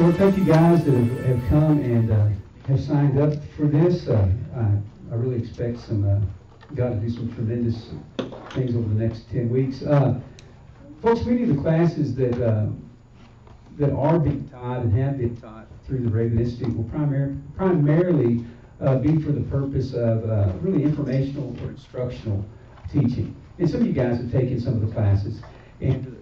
well, thank you guys that have, have come and uh, have signed up for this. Uh, I, I really expect some uh, God to do some tremendous things over the next 10 weeks. Uh, folks, many of the classes that uh, that are being taught and have been taught through the Raven Institute will primar- primarily uh, be for the purpose of really informational or instructional teaching. And some of you guys have taken some of the classes. And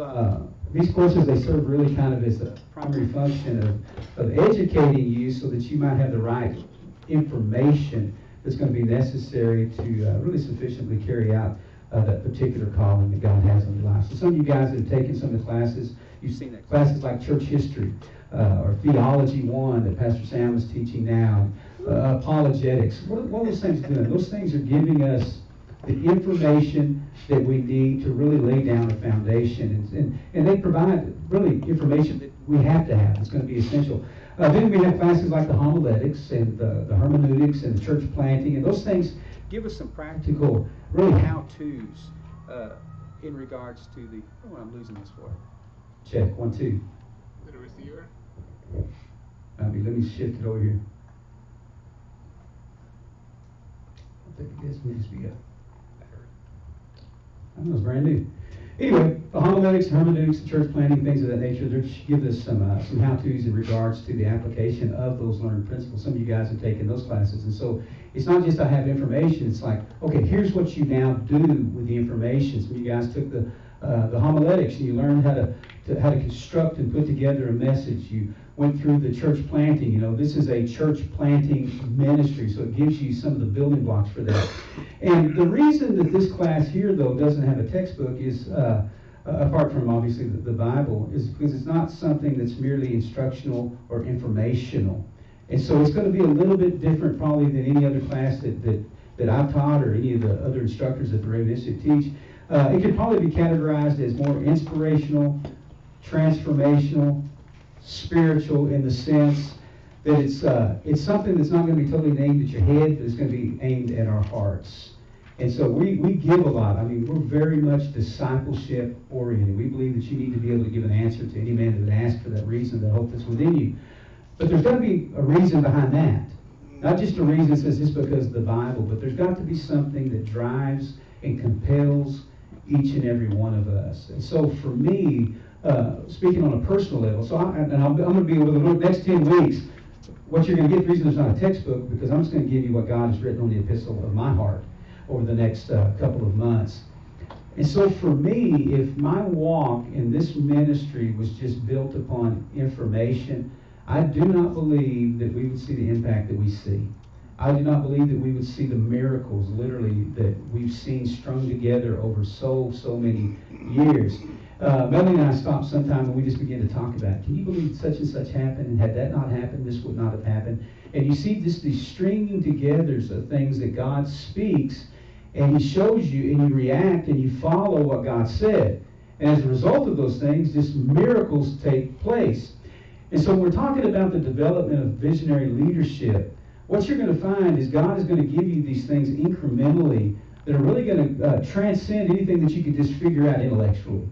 uh, these courses, they serve really kind of as a primary function of, of educating you so that you might have the right information that's going to be necessary to uh, really sufficiently carry out uh, that particular calling that God has on your life. So some of you guys that have taken some of the classes, you've seen that classes like church history uh, or theology one that Pastor Sam is teaching now, uh, apologetics. What, what are those things doing? Those things are giving us the information that we need to really lay down a foundation. And, and, and they provide really information that we have to have. It's going to be essential. Uh, then we have classes like the homiletics and the, the hermeneutics and the church planting, and those things give us some practical, really how-tos uh, in regards to the, oh, I'm losing this for. Check, one, two. The receiver? let me shift it over here. I think this needs to be up. Know it's brand new. Anyway, the homiletics, hermeneutics, church planting, things of that nature, they give us some uh, some how-tos in regards to the application of those learned principles. Some of you guys have taken those classes, and so it's not just I have information. It's like, okay, here's what you now do with the information. Some of you guys took the uh, the homiletics, and you learned how to, to how to construct and put together a message. You went through the church planting. You know, this is a church planting ministry, so it gives you some of the building blocks for that. And the reason that this class here, though, doesn't have a textbook is, uh, apart from obviously the, the Bible, is because it's not something that's merely instructional or informational. And so it's going to be a little bit different probably than any other class that, that, that I've taught or any of the other instructors at the Raven Institute teach. Uh, it could probably be categorized as more inspirational, transformational, spiritual in the sense that it's uh, it's something that's not going to be totally aimed at your head, but it's going to be aimed at our hearts. And so we, we give a lot. I mean, we're very much discipleship oriented. We believe that you need to be able to give an answer to any man that would ask for that reason, the hope that's within you. But there's got to be a reason behind that. Not just a reason that says just because of the Bible, but there's got to be something that drives and compels each and every one of us. And so for me, uh, speaking on a personal level. So, I, and I'm, I'm going to be over the next 10 weeks. What you're going to get, the reason there's not a textbook, because I'm just going to give you what God has written on the epistle of my heart over the next uh, couple of months. And so for me, if my walk in this ministry was just built upon information, I do not believe that we would see the impact that we see. I do not believe that we would see the miracles, literally, that we've seen strung together over so, so many years. Uh, Melanie and I stopped sometime and we just began to talk about, can you believe such and such happened? And had that not happened, this would not have happened. And you see this, these stringing togethers of things that God speaks, and He shows you, and you react, and you follow what God said. And as a result of those things, just miracles take place. And so when we're talking about the development of visionary leadership. What you're going to find is God is going to give you these things incrementally that are really going to uh, transcend anything that you can just figure out intellectually.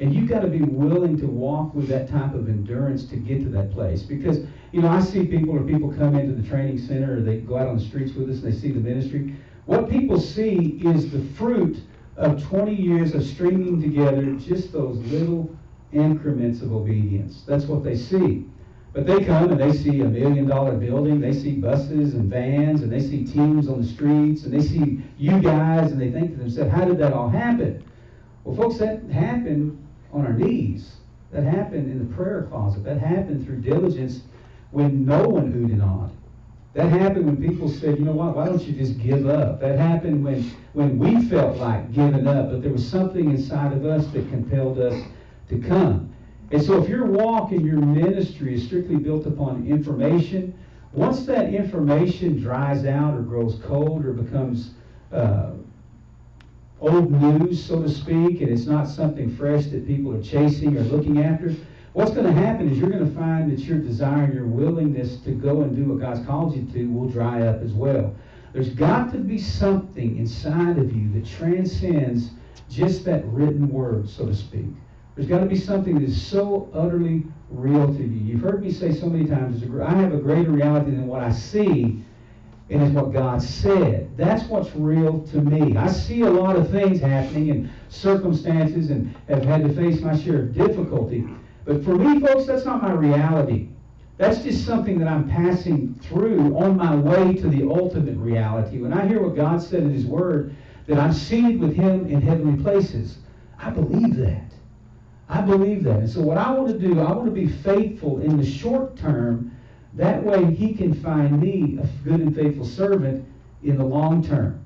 And you've got to be willing to walk with that type of endurance to get to that place. Because, you know, I see people or people come into the training center or they go out on the streets with us and they see the ministry. What people see is the fruit of 20 years of stringing together just those little increments of obedience. That's what they see. But they come and they see a million dollar building, they see buses and vans, and they see teams on the streets, and they see you guys, and they think to themselves, how did that all happen? Well, folks, that happened on our knees. That happened in the prayer closet. That happened through diligence when no one oohed and awed. That happened when people said, you know what, why don't you just give up? That happened when, when we felt like giving up, but there was something inside of us that compelled us to come. And so if your walk and your ministry is strictly built upon information, once that information dries out or grows cold or becomes uh, old news, so to speak, and it's not something fresh that people are chasing or looking after, what's going to happen is you're going to find that your desire, and your willingness to go and do what God's called you to will dry up as well. There's got to be something inside of you that transcends just that written word, so to speak. There's got to be something that is so utterly real to you. You've heard me say so many times, I have a greater reality than what I see, and it's what God said. That's what's real to me. I see a lot of things happening and circumstances and have had to face my share of difficulty. But for me, folks, that's not my reality. That's just something that I'm passing through on my way to the ultimate reality. When I hear what God said in His Word, that I'm seated with Him in heavenly places, I believe that. I believe that. And so, what I want to do, I want to be faithful in the short term. That way, He can find me a good and faithful servant in the long term.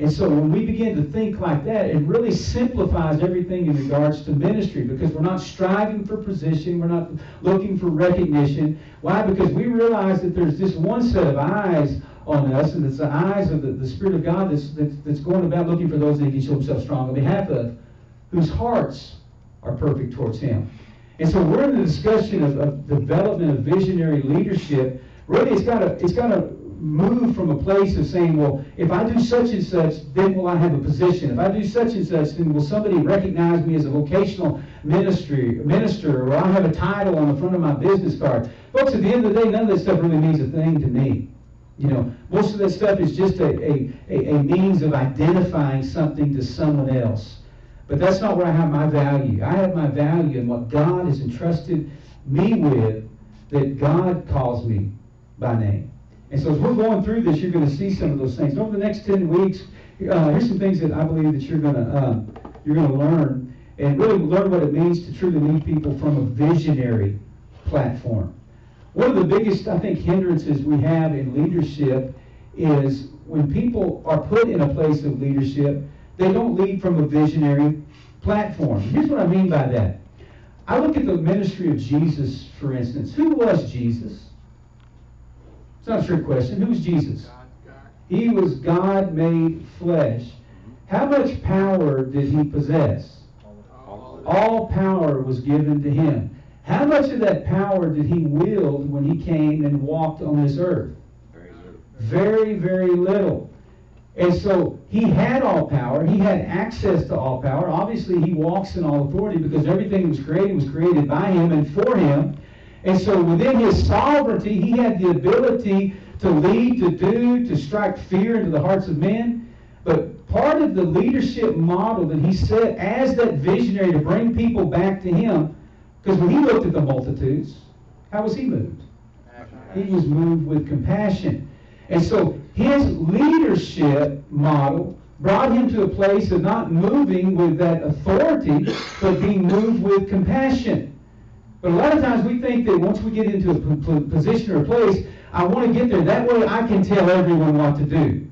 And so when we begin to think like that, it really simplifies everything in regards to ministry because we're not striving for position, we're not looking for recognition. Why? Because we realize that there's this one set of eyes on us, and it's the eyes of the, the Spirit of God that's, that's, that's going about looking for those that He can show Himself strong on behalf of, whose hearts are perfect towards Him. And so we're in the discussion of, of development of visionary leadership. Really, it's got to it's got to move from a place of saying, well, if I do such and such, then will I have a position? If I do such and such, then will somebody recognize me as a vocational ministry minister, or I have a title on the front of my business card? Folks, at the end of the day, none of this stuff really means a thing to me. You know, most of that stuff is just a, a, a, a means of identifying something to someone else. But that's not where I have my value. I have my value in what God has entrusted me with that God calls me by name. And so as we're going through this, you're going to see some of those things. Over the next 10 weeks, uh, here's some things that I believe that you're going to um, you're going to learn and really learn what it means to truly lead people from a visionary platform. One of the biggest, I think, hindrances we have in leadership is when people are put in a place of leadership, they don't lead from a visionary platform. Here's what I mean by that. I look at the ministry of Jesus, for instance. Who was Jesus? It's not a trick question. Who was Jesus? He was God made flesh. How much power did he possess? All power was given to him. How much of that power did he wield when he came and walked on this earth? Very, very little. And so he had all power. He had access to all power. Obviously, he walks in all authority because everything was created was created by him and for him. And so within his sovereignty, he had the ability to lead, to do, to strike fear into the hearts of men. But part of the leadership model that he set as that visionary to bring people back to him, because when he looked at the multitudes, how was he moved? He was moved with compassion. And so his leadership model brought him to a place of not moving with that authority, but being moved with compassion. But a lot of times we think that once we get into a position or a place, I want to get there. That way I can tell everyone what to do.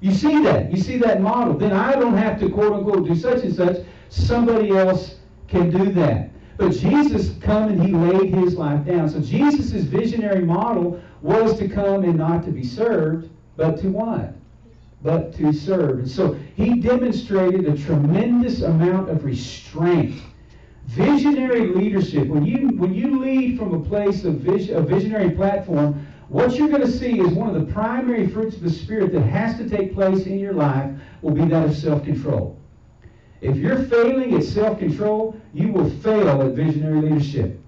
You see that. You see that model. Then I don't have to, quote unquote, do such and such. Somebody else can do that. But Jesus come and he laid his life down. So Jesus' visionary model was to come and not to be served, but to what? But to serve. And so he demonstrated a tremendous amount of restraint Visionary leadership, when you, when you lead from a place of vision, a visionary platform, what you're going to see is one of the primary fruits of the Spirit that has to take place in your life will be that of self control. If you're failing at self control, you will fail at visionary leadership.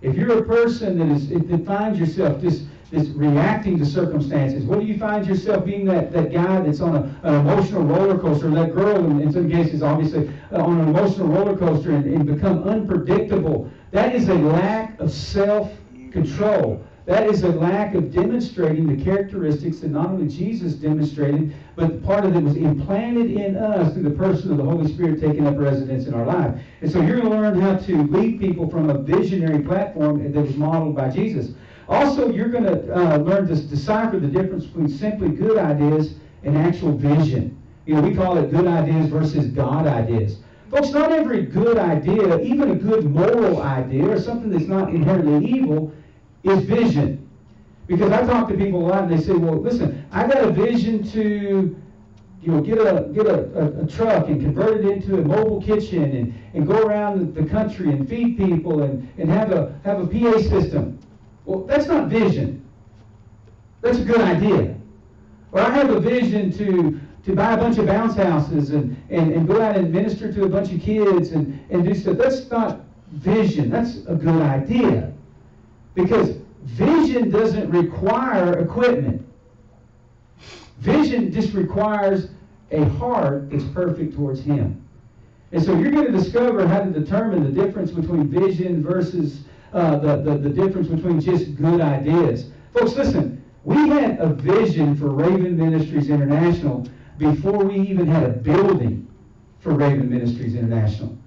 If you're a person that, is, that finds yourself just is reacting to circumstances? What do you find yourself being that, that guy that's on a, an emotional roller coaster, that girl in, in some cases obviously uh, on an emotional roller coaster and, and become unpredictable? That is a lack of self-control. That is a lack of demonstrating the characteristics that not only Jesus demonstrated, but part of it was implanted in us through the person of the Holy Spirit taking up residence in our life. And so you're going to learn how to lead people from a visionary platform that was modeled by Jesus. Also, you're going to uh, learn to decipher the difference between simply good ideas and actual vision. You know, we call it good ideas versus God ideas. Folks, not every good idea, even a good moral idea or something that's not inherently evil, is vision. Because I talk to people a lot and they say, well, listen, I got a vision to you know, get a get a, a, a, truck and convert it into a mobile kitchen and, and go around the country and feed people and, and have a have a PA system. Well, that's not vision. That's a good idea. Or I have a vision to, to buy a bunch of bounce houses and, and, and go out and minister to a bunch of kids and, and do stuff. That's not vision. That's a good idea. Because vision doesn't require equipment. Vision just requires a heart that's perfect towards Him. And so you're going to discover how to determine the difference between vision versus uh, the, the, the difference between just good ideas. Folks, listen, we had a vision for Raven Ministries International before we even had a building for Raven Ministries International.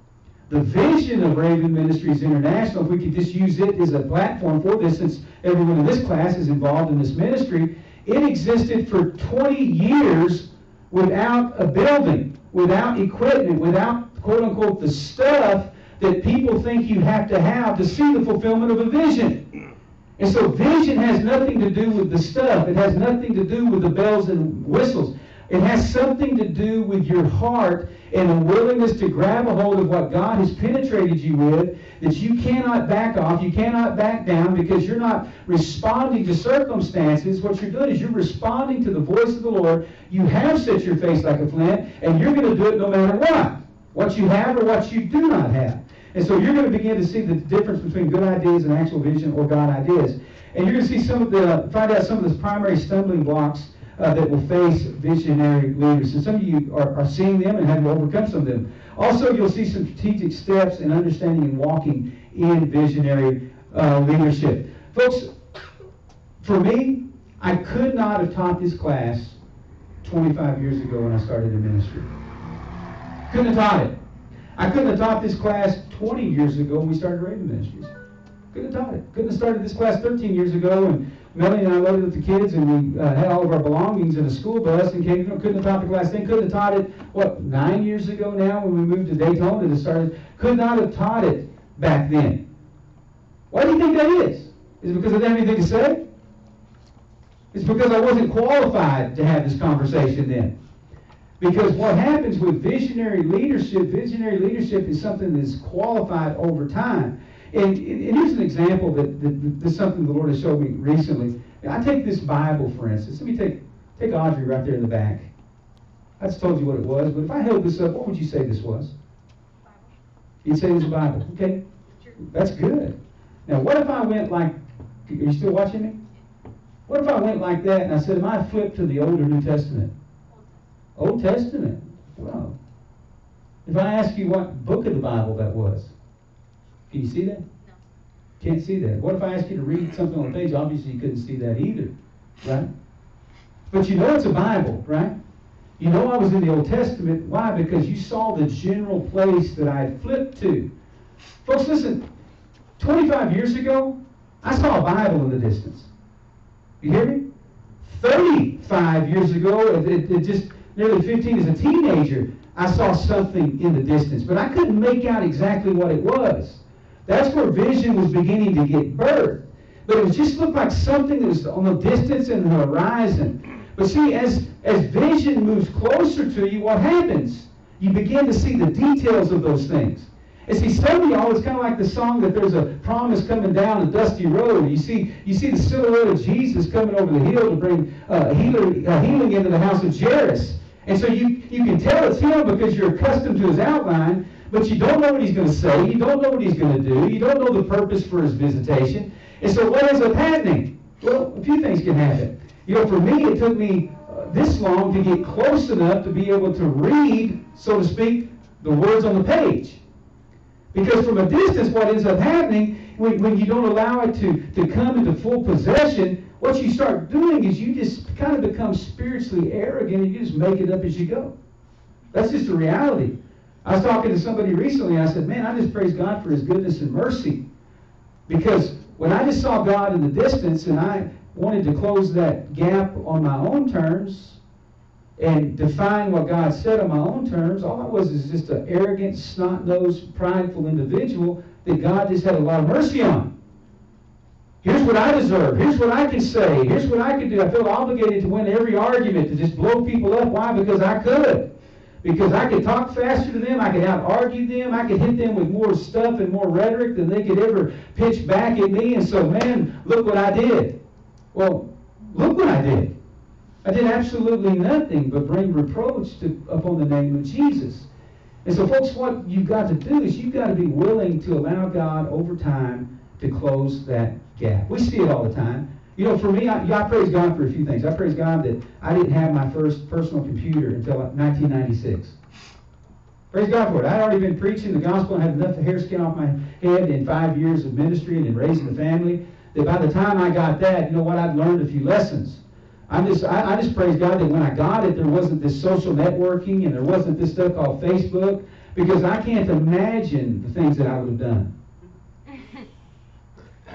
The vision of Raven Ministries International, if we could just use it as a platform for this, since everyone in this class is involved in this ministry, it existed for 20 years without a building, without equipment, without quote unquote the stuff that people think you have to have to see the fulfillment of a vision. And so vision has nothing to do with the stuff. It has nothing to do with the bells and whistles. It has something to do with your heart and a willingness to grab a hold of what God has penetrated you with that you cannot back off, you cannot back down because you're not responding to circumstances. What you're doing is you're responding to the voice of the Lord. You have set your face like a flint, and you're going to do it no matter what. What you have or what you do not have. And so you're going to begin to see the difference between good ideas and actual vision or God ideas. And you're going to see some of the, find out some of the primary stumbling blocks uh, that will face visionary leaders. And some of you are, are seeing them and have overcome some of them. Also, you'll see some strategic steps in understanding and walking in visionary uh, leadership. Folks, for me, I could not have taught this class 25 years ago when I started in ministry. Couldn't have taught it. I couldn't have taught this class 20 years ago when we started Raven Ministries. Couldn't have taught it. Couldn't have started this class 13 years ago and Melanie and I loaded up the kids and we uh, had all of our belongings in a school bus and came, you know, couldn't have taught the class then. Couldn't have taught it, what, nine years ago now when we moved to Daytona to start Could not have taught it back then. Why do you think that is? Is it because I didn't have anything to say? It's because I wasn't qualified to have this conversation then. Because what happens with visionary leadership, visionary leadership is something that's qualified over time. And, and here's an example that, that, that's something the Lord has showed me recently. I take this Bible, for instance. Let me take, take Audrey right there in the back. I just told you what it was, but if I held this up, what would you say this was? You'd say this Bible. Okay, that's good. Now, what if I went like, are you still watching me? What if I went like that and I said, am I flipped to the Old or New Testament? Old Testament. Well, if I ask you what book of the Bible that was, can you see that? No. Can't see that. What if I ask you to read something on the page? Obviously, you couldn't see that either, right? But you know it's a Bible, right? You know I was in the Old Testament. Why? Because you saw the general place that I had flipped to. Folks, listen. 25 years ago, I saw a Bible in the distance. You hear me? 35 years ago, it, it, it just nearly 15 as a teenager, I saw something in the distance, but I couldn't make out exactly what it was. That's where vision was beginning to get birthed. But it just looked like something that was on the distance and the horizon. But see, as, as vision moves closer to you, what happens? You begin to see the details of those things. And see, some of y'all, it's kind of like the song that there's a promise coming down a dusty road. You see, you see the silhouette of Jesus coming over the hill to bring uh, healer, uh, healing into the house of Jairus. And so you, you can tell it's him because you're accustomed to his outline, but you don't know what he's going to say. You don't know what he's going to do. You don't know the purpose for his visitation. And so what ends up happening? Well, a few things can happen. You know, for me, it took me uh, this long to get close enough to be able to read, so to speak, the words on the page. Because from a distance, what ends up happening when, when you don't allow it to, to come into full possession, what you start doing is you just kind of become spiritually arrogant and you just make it up as you go. That's just the reality. I was talking to somebody recently. I said, Man, I just praise God for his goodness and mercy. Because when I just saw God in the distance and I wanted to close that gap on my own terms and define what God said on my own terms, all I was is just an arrogant, snot nosed, prideful individual that God just had a lot of mercy on. Here's what I deserve. Here's what I can say. Here's what I can do. I feel obligated to win every argument, to just blow people up. Why? Because I could. Because I could talk faster to them. I could out argue them. I could hit them with more stuff and more rhetoric than they could ever pitch back at me. And so, man, look what I did. Well, look what I did. I did absolutely nothing but bring reproach to, upon the name of Jesus. And so, folks, what you've got to do is you've got to be willing to allow God over time to close that gap. We see it all the time. You know, for me, I, I praise God for a few things. I praise God that I didn't have my first personal computer until 1996. Praise God for it. I'd already been preaching the gospel and had enough hair skin off my head in five years of ministry and in raising the family that by the time I got that, you know what, I'd learned a few lessons. I just, I, I just praise God that when I got it, there wasn't this social networking and there wasn't this stuff called Facebook because I can't imagine the things that I would have done.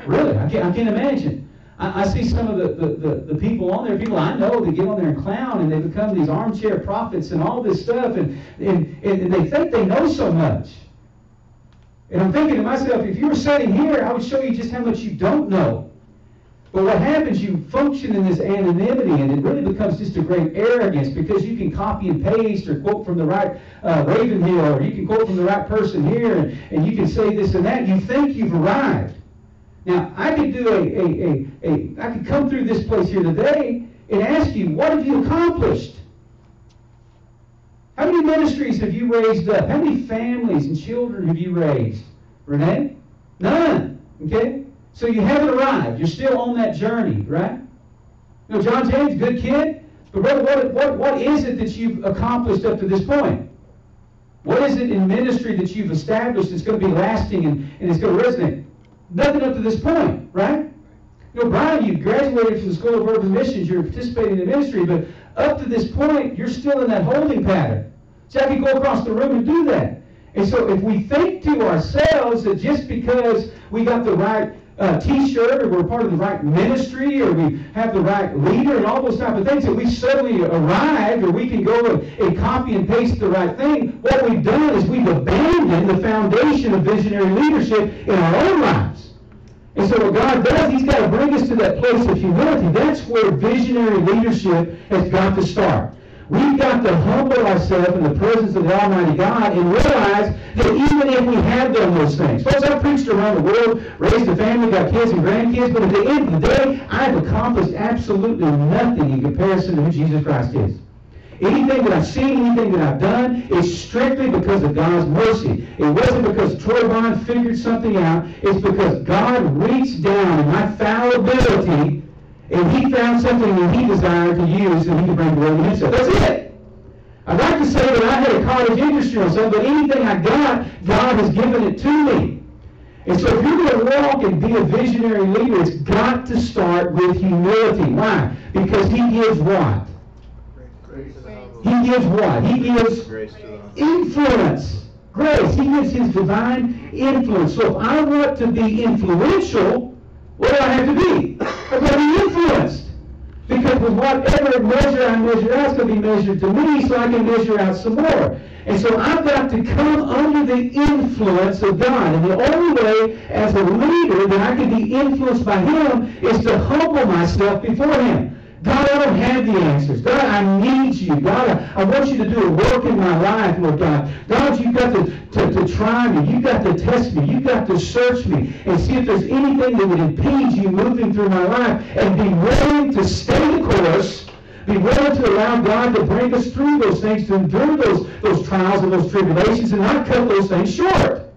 Really, I can't, I can't imagine. I, I see some of the, the, the, the, people on there, people I know that get on there and clown and they become these armchair prophets and all this stuff and, and, and they think they know so much. And I'm thinking to myself, if you were sitting here, I would show you just how much you don't know. But what happens, you function in this anonymity, and it really becomes just a great arrogance because you can copy and paste or quote from the right uh, Ravenhill, or you can quote from the right person here, and, and you can say this and that. You think you've arrived. Now, I could do a, a, a, a, I could come through this place here today and ask you, what have you accomplished? How many ministries have you raised up? How many families and children have you raised? Renee? None. Okay? So you haven't arrived. You're still on that journey, right? You know, John James, good kid. But brother, what, what, what is it that you've accomplished up to this point? What is it in ministry that you've established that's going to be lasting and, and it's going to resonate? Nothing up to this point, right? You know, Brian, you graduated from the School of Urban Missions, you're participating in ministry, but up to this point, you're still in that holding pattern. So I can go across the room and do that. And so if we think to ourselves that just because we got the right uh, t-shirt or we're part of the right ministry or we have the right leader and all those type of things that we suddenly arrived or we can go and, and copy and paste the right thing what we've done is we've abandoned the foundation of visionary leadership in our own lives and so what God does, He's got to bring us to that place of humility. That's where visionary leadership has got to start. We've got to humble ourselves in the presence of the Almighty God and realize that even if we have done those things, folks, I've preached around the world, raised a family, got kids and grandkids, but at the end of the day, I've accomplished absolutely nothing in comparison to who Jesus Christ is. Anything that I've seen, anything that I've done is strictly because of God's mercy. It wasn't because Troy Bohn figured something out. It's because God reached down in my fallibility and he found something that he desired to use and he could bring glory to himself. That's it. I'd like to say that I had a college industry or something, but anything I got, God has given it to me. And so if you're going to walk and be a visionary leader, it's got to start with humility. Why? Because he gives what? He gives what? He gives influence. Grace. He gives his divine influence. So if I want to be influential, what do I have to be? I've got to be influenced. Because with whatever measure I measure out, it's going to be measured to me so I can measure out some more. And so I've got to come under the influence of God. And the only way as a leader that I can be influenced by Him is to humble myself before Him. God, I don't have the answers. God, I need you. God, I, I, want you to do a work in my life, Lord God. God, you've got to, to, to try me. You've got to test me. You've got to search me and see if there's anything that would impede you moving through my life and be willing to stay the course be willing to allow God to bring us through those things, to endure those, those trials and those tribulations, and not cut those things short.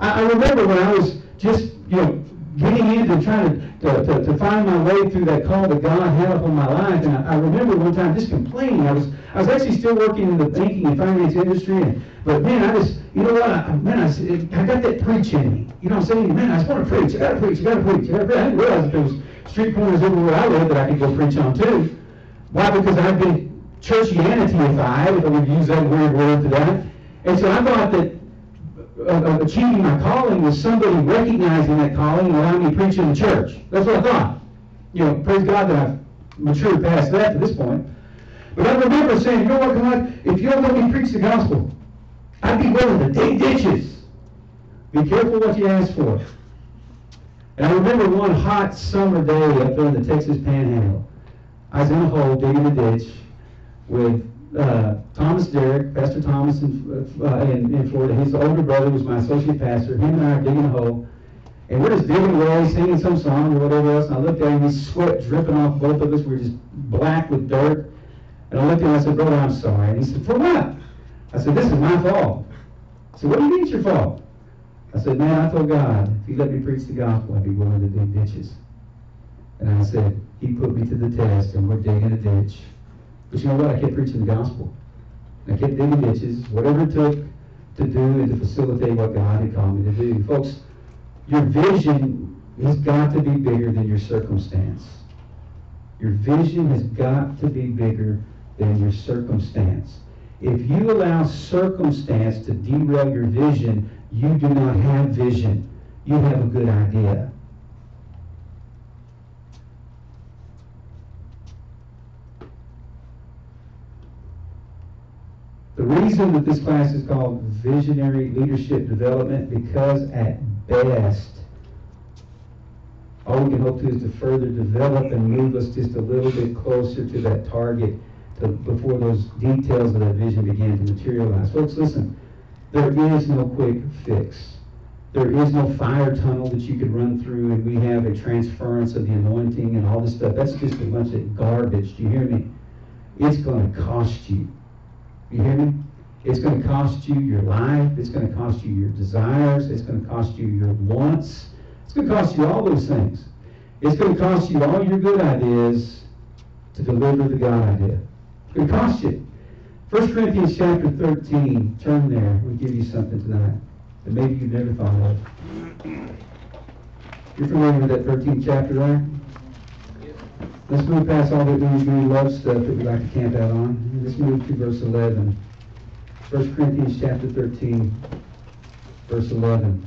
I, I remember when I was just, you know, getting into trying to, to, to, find my way through that call that God had upon my life. And I, I, remember one time just complaining. I was I was actually still working in the banking and finance industry, and, but man, I just you know what, I, man, I, I got that preach in me. You know what I'm saying? Man, I just want to preach. I got to preach. I got to preach. I, gotta preach. I didn't realize there was street corners everywhere I live that I could go preach on too. Why? Because I've been churchianity-ified, if I would use that weird word that. And so I thought that of achieving my calling was somebody recognizing that calling and allowing me to preach in the church. That's what I thought. You know, praise God that I've matured past that to this point. But I remember saying, you know what, God, if you'll let me preach the gospel, I'd be willing to dig ditches. Be careful what you ask for. And I remember one hot summer day up there in the Texas Panhandle. I was in a hole digging a ditch with uh, Thomas Derrick, Pastor Thomas in, uh, in, in, Florida, his older brother was my associate pastor. Him and I are digging a hole. And we're just digging away, singing some song or whatever else. And I looked at him, his sweat dripping off both of us. We are just black with dirt. And I looked at him I said, brother, I'm sorry. And he said, for what? I said, this is my fault. He said, what do you mean it's your fault? I said, man, I told God, if he let me preach the gospel, I'd be willing to dig ditches. And I said, he put me to the test and we're digging a ditch. But you know what? I kept preaching the gospel. I kept digging ditches, whatever it took to do and to facilitate what God had called me to do. Folks, your vision has got to be bigger than your circumstance. Your vision has got to be bigger than your circumstance. If you allow circumstance to derail your vision, you do not have vision. You have a good idea. The reason that this class is called Visionary Leadership Development, because at best, all we can hope to is to further develop and move us just a little bit closer to that target to, before those details of that vision begin to materialize. Folks, listen, there is no quick fix. There is no fire tunnel that you can run through and we have a transference of the anointing and all this stuff. That's just a bunch of garbage. Do you hear me? It's going to cost you. You hear me? It's going to cost you your life. It's going to cost you your desires. It's going to cost you your wants. It's going to cost you all those things. It's going to cost you all your good ideas to deliver the God idea. It's going to cost you. 1 Corinthians chapter 13, turn there. We'll give you something tonight that maybe you've never thought of. You're familiar with that 13th chapter there? Let's move past all the ooey gooey love stuff that we like to camp out on. Let's move to verse 11. 1 Corinthians chapter 13, verse 11.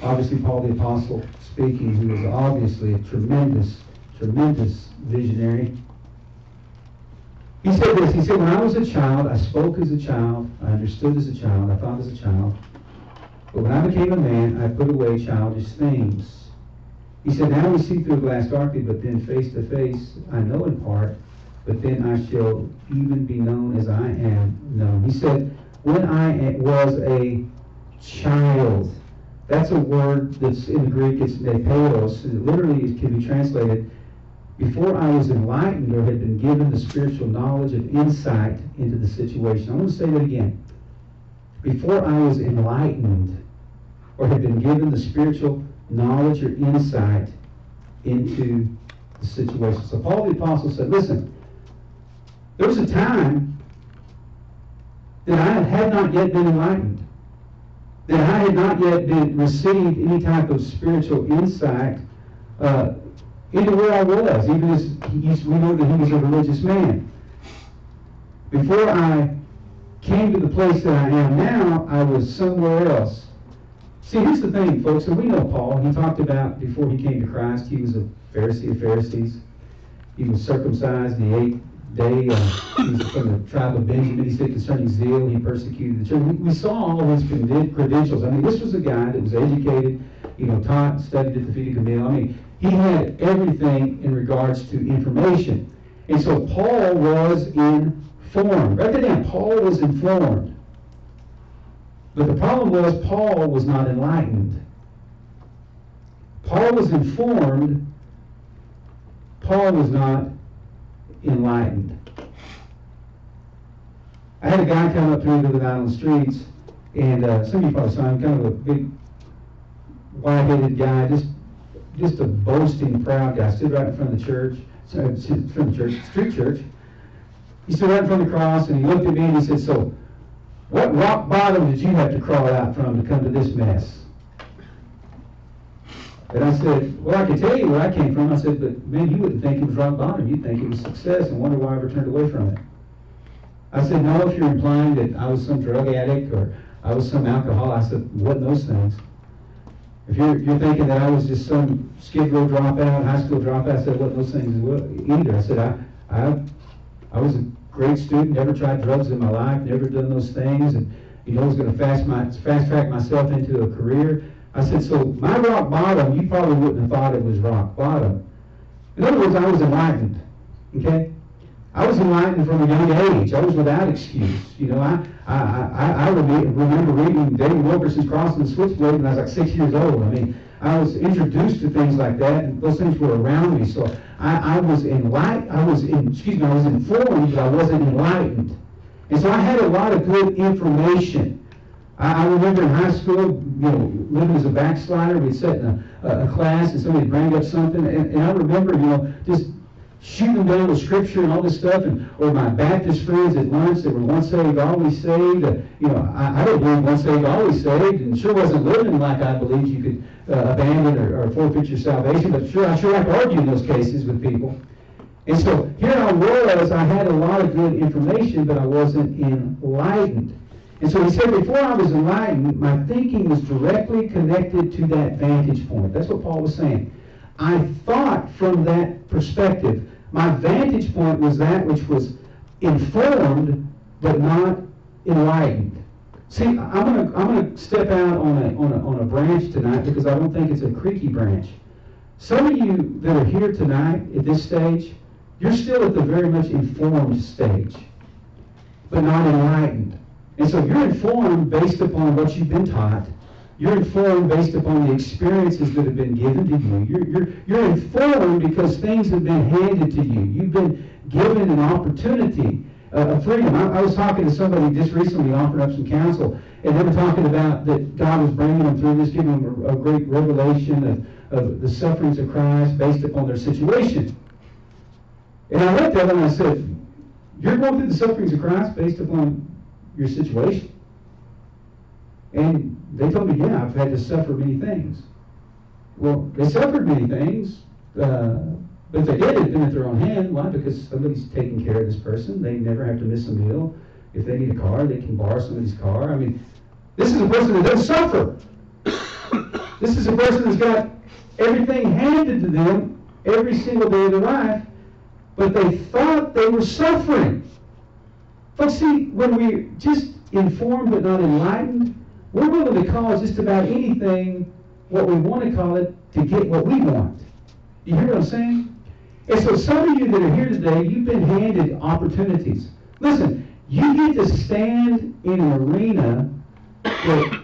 Obviously, Paul the Apostle speaking, who was obviously a tremendous, tremendous visionary. He said this, he said, when I was a child, I spoke as a child, I understood as a child, I thought as a child. But when I became a man, I put away childish things. He said, now we see through glass darkly, but then face to face, I know in part, but then I shall even be known as I am known. He said, when I was a child, that's a word that's in Greek, it's nepios. It literally can be translated, before I was enlightened or had been given the spiritual knowledge and insight into the situation. I want to say that again. Before I was enlightened or had been given the spiritual knowledge or insight into the situation. So Paul the Apostle said, listen, there was a time that I had not yet been enlightened, that I had not yet been received any type of spiritual insight uh, into where I was, even as we know that he was a religious man. Before I came to the place that I am now, I was somewhere else. See, here's the thing, folks, and we know Paul. He talked about before he came to Christ, he was a Pharisee of Pharisees. He was circumcised the eighth day. Uh, he was from the tribe of Benjamin. He said concerning zeal, he persecuted the church. We, we saw all his credentials. I mean, this was a guy that was educated, you know, taught, studied at the feet of Gamaliel. I mean, he had everything in regards to information. And so Paul was informed. Write that down. Paul was informed. But the problem was Paul was not enlightened. Paul was informed. Paul was not enlightened. I had a guy come up to me the other night on the streets, and uh, some of you probably saw him, kind of a big, white-headed guy, just just a boasting, proud guy. Stood right in front of the church, sorry, from the church, street church. He stood right in front of the cross, and he looked at me and he said, "So, what rock bottom did you have to crawl out from to come to this mess? And I said, well, I can tell you where I came from. I said, but man, you wouldn't think it was rock bottom. You'd think it was success and wonder why I ever turned away from it. I said, no, if you're implying that I was some drug addict or I was some alcohol, I said, wasn't those things. If you're, you're thinking that I was just some skid row dropout, high school dropout, I said, wasn't those things either. I said, I, I, I was great student, never tried drugs in my life, never done those things, and you know, I was going to fast my fast track myself into a career. I said, so my rock bottom, you probably wouldn't have thought it was rock bottom. In other words, I was enlightened. Okay? I was enlightened from a young age. I was without excuse. You know, I I, I, I remember reading David Wilkerson's Cross and the Switchblade when I was like six years old. I mean, I was introduced to things like that, and those things were around me. So I, I was enlightened, I was in, excuse me, I was informed, but I wasn't enlightened. And so I had a lot of good information. I, I remember in high school, you know, living as a backslider, we'd sit in a, a class and somebody bring up something, and, and I remember, you know, just shooting down the scripture and all this stuff, and or my Baptist friends at lunch that were once saved, always saved. Uh, you know, I, I don't believe once saved, always saved, and sure wasn't living like I believed you could uh, abandon or, or forfeit your salvation. But sure, I sure like in those cases with people. And so here I was, I had a lot of good information, but I wasn't enlightened. And so he said, before I was enlightened, my thinking was directly connected to that vantage point. That's what Paul was saying. I thought from that perspective. My vantage point was that which was informed but not enlightened. See, I'm gonna I'm gonna step out on a on a on a branch tonight because I don't think it's a creaky branch. Some of you that are here tonight at this stage, you're still at the very much informed stage, but not enlightened. And so you're informed based upon what you've been taught. You're informed based upon the experiences that have been given to you. You're, you're, you're informed because things have been handed to you. You've been given an opportunity uh, of freedom. I, I was talking to somebody just recently offered up some counsel, and they were talking about that God was bringing them through this, giving them a, a great revelation of, of the sufferings of Christ based upon their situation. And I looked at them and I said, You're going through the sufferings of Christ based upon your situation? And they told me, Yeah, I've had to suffer many things. Well, they suffered many things, uh, but they did, been at their own hand. Why? Because somebody's taking care of this person. They never have to miss a meal. If they need a car, they can borrow somebody's car. I mean, this is a person that doesn't suffer. this is a person that's got everything handed to them every single day of their life but they thought they were suffering. But see, when we're just informed but not enlightened, we're willing to call just about anything what we want to call it to get what we want. You hear what I'm saying? And so some of you that are here today, you've been handed opportunities. Listen, you get to stand in an arena that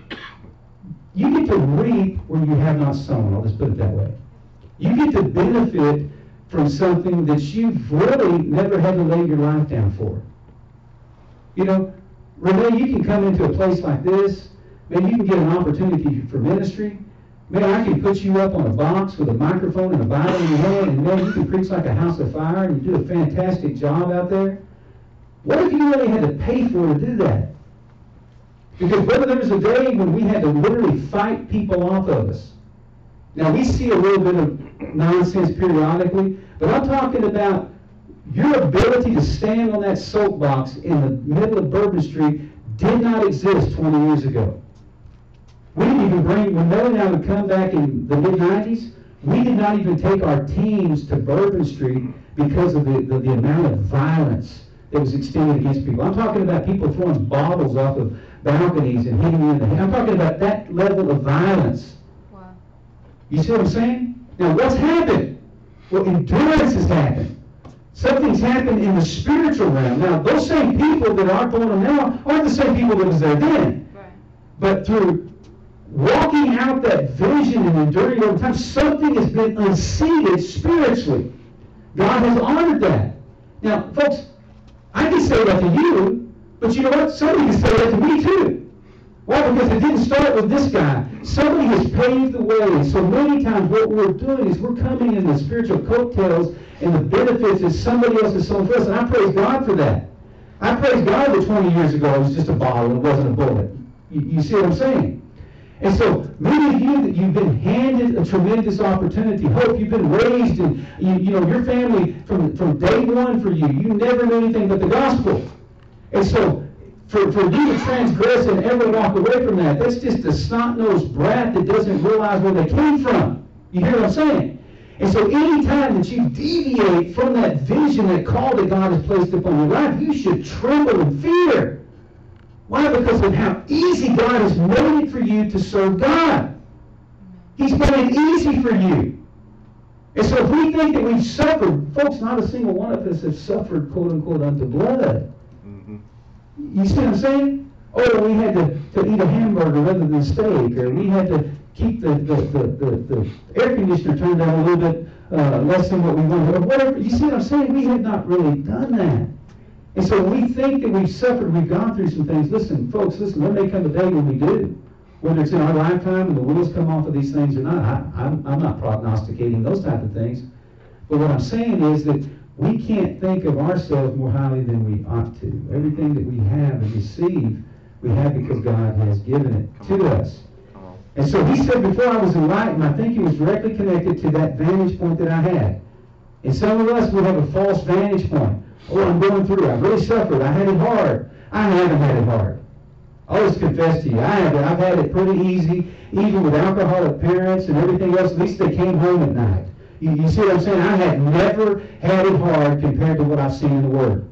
you get to reap where you have not sown. I'll just put it that way. You get to benefit from something that you've really never had to lay your life down for. You know, Renee, you can come into a place like this. Maybe you can get an opportunity for ministry. Maybe I can put you up on a box with a microphone and a Bible in your hand, and man, you can preach like a house of fire, and you do a fantastic job out there. What if you really had to pay for to do that? Because brother, there was a day when we had to literally fight people off of us. Now we see a little bit of nonsense periodically, but I'm talking about your ability to stand on that soapbox in the middle of Bourbon Street did not exist 20 years ago. We didn't even bring, when Mel and I would come back in the mid-90s, we did not even take our teams to Bourbon Street because of the, the, the, amount of violence that was extended against people. I'm talking about people throwing bottles off of balconies and hitting you in the head. I'm talking about that level of violence. Wow. You see what I'm saying? Now, what's happened? Well, endurance has happened. Something's happened in the spiritual realm. Now, those same people that are going on now aren't the same people that was there then. Right. But through walking out that vision and enduring over time, something has been unseated spiritually. God has honored that. Now, folks, I can say that to you, but you know what? Somebody can say that to me too. Why? Because it didn't start with this guy. Somebody has paved the way. So many times what we're doing is we're coming in the spiritual coattails and the benefits that somebody else has sown for us. And I praise God for that. I praise God that 20 years ago it was just a bottle and it wasn't a bullet. You, you see what I'm saying? And so many of you that you've been handed a tremendous opportunity, hope you've been raised and you, you know your family from, from day one for you, you never knew anything but the gospel. And so for, for you to transgress and ever walk away from that, that's just a snot-nosed brat that doesn't realize where they came from. You hear what I'm saying? And so anytime that you deviate from that vision, that call that God has placed upon your life, you should tremble in fear. Why? Because of how easy God has made it for you to serve God. He's made it easy for you. And so if we think that we've suffered, folks, not a single one of us have suffered, quote unquote, unto blood. You see what I'm saying? Oh, we had to, to eat a hamburger rather than steak, or we had to keep the, the, the, the, the air conditioner turned down a little bit uh, less than what we wanted, or whatever. You see what I'm saying? We have not really done that. And so we think that we've suffered, we've gone through some things. Listen, folks, listen, there may come a day when we do. Whether it's in our lifetime and the wheels come off of these things or not, I, I'm, I'm not prognosticating those type of things. But what I'm saying is that we can't think of ourselves more highly than we ought to. Everything that we have and receive, we have because God has given it to us. And so he said, before I was enlightened, I think it was directly connected to that vantage point that I had. And some of us, we have a false vantage point. Oh, I'm going through. I've really suffered. I had it hard. I haven't had it hard. I'll just confess to you, I have I've had it pretty easy, even with alcoholic parents and everything else. At least they came home at night. You, you see what I'm saying? I have never had it hard compared to what I've seen in the Word.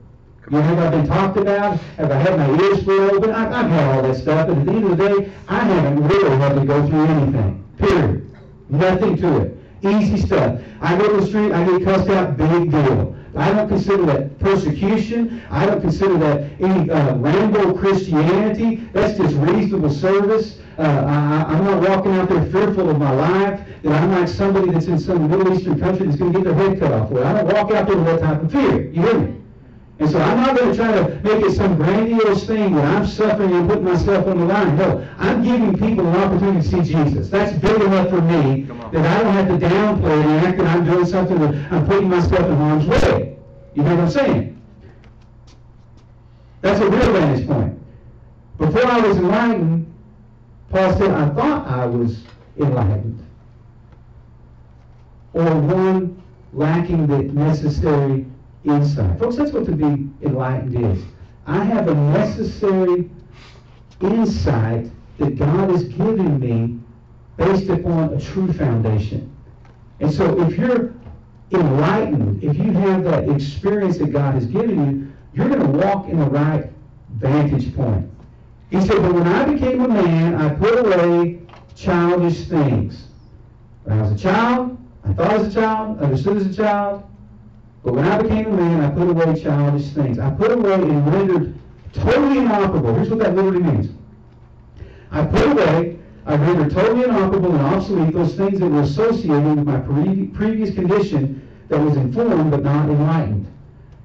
You know, have I been talked about? Have I had my ears split open? I've, I've had all that stuff, but at the end of the day, I haven't really had to go through anything. Period. Nothing to it. Easy stuff. I go to the street, I get cussed out, big deal. I don't consider that persecution. I don't consider that any uh, Christianity. That's just reasonable service. Uh, I, am not walking out there fearful of my life, that I'm like somebody that's in some Middle Eastern country that's going to get their head cut off. Well, I don't walk out there with that type of fear. You hear me? And so I'm not going to try to make it some grandiose thing that I'm suffering and putting myself on the line. No, I'm giving people an opportunity to see Jesus. That's big enough for me that I don't have to downplay and act that I'm doing something that I'm putting myself in harm's way. You know what I'm saying? That's a real vantage point. Before I was enlightened, Paul said, I thought I was enlightened. Or one lacking the necessary insight. Folks, that's what to be enlightened is. I have a necessary insight that God has given me based upon a true foundation. And so if you're enlightened, if you have that experience that God has given you, you're going to walk in the right vantage point. He said, but when I became a man, I put away childish things. When I was a child, I thought as a child, understood as a child, but when I became a man, I put away childish things. I put away and rendered totally inoperable. Here's what that literally means. I put away, I rendered totally inoperable and obsolete those things that were associated with my pre- previous condition that was informed but not enlightened.